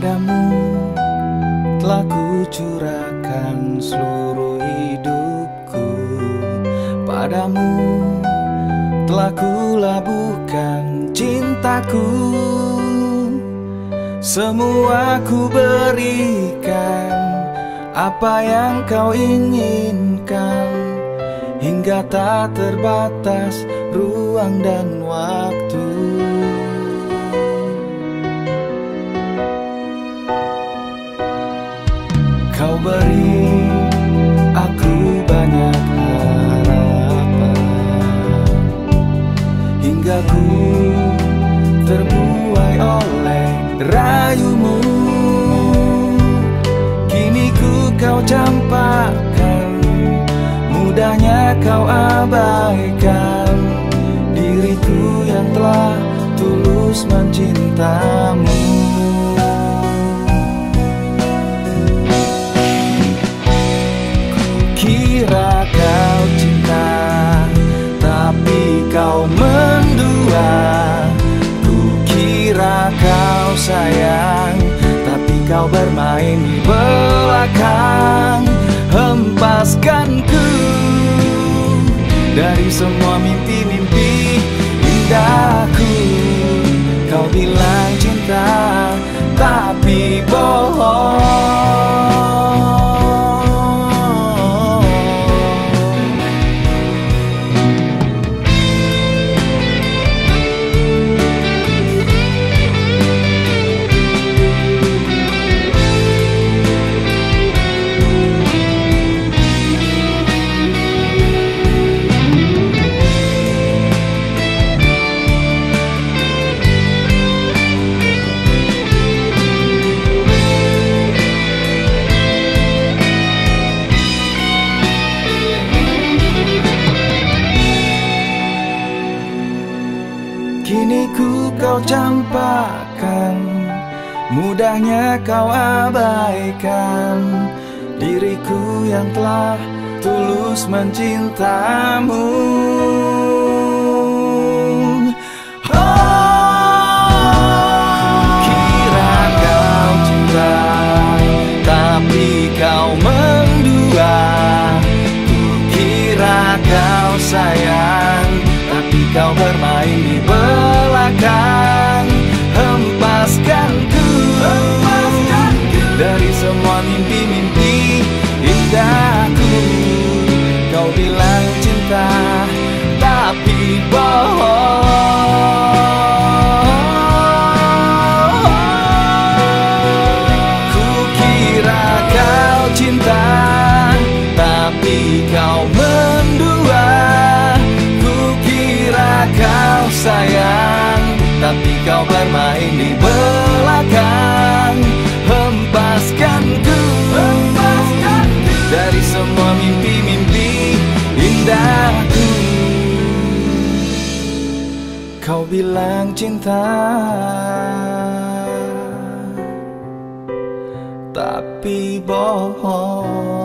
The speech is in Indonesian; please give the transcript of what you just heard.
Padamu telah kucurahkan seluruh hidupku. Padamu telah kulabuhkan cintaku Semua ku berikan apa yang kau inginkan Hingga tak terbatas ruang dan waktu. Kau beri aku banyak harapan Hingga ku terbuai oleh rayumu Kini ku kau campakkan Mudahnya kau abaikan. Diriku yang telah tulus mencintamu sayang Tapi kau bermain di belakang. Hempaskan ku Dari semua mimpi-mimpi indahku. Kau bilang cinta Tapi bohong Kini ku kau campakkan Mudahnya kau abaikan. Diriku yang telah tulus mencintamu kau mendua Ku kira kau sayang Tapi kau bermain di belakang. Hempaskan ku. Dari semua mimpi-mimpi indahku. Kau bilang cinta Tapi bohong